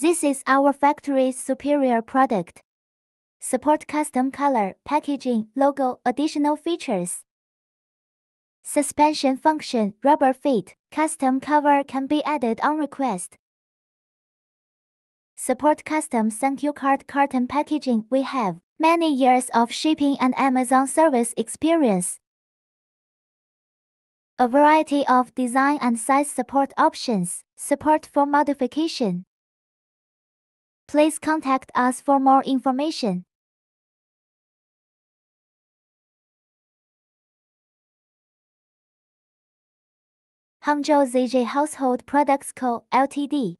This is our factory's superior product. Support custom color, packaging, logo, additional features. Suspension function, rubber feet, custom cover can be added on request. Support custom thank you card carton packaging. We have many years of shipping and Amazon service experience. A variety of design and size support options, support for modification. Please contact us for more information. Hangzhou ZJ Household Products Co., Ltd.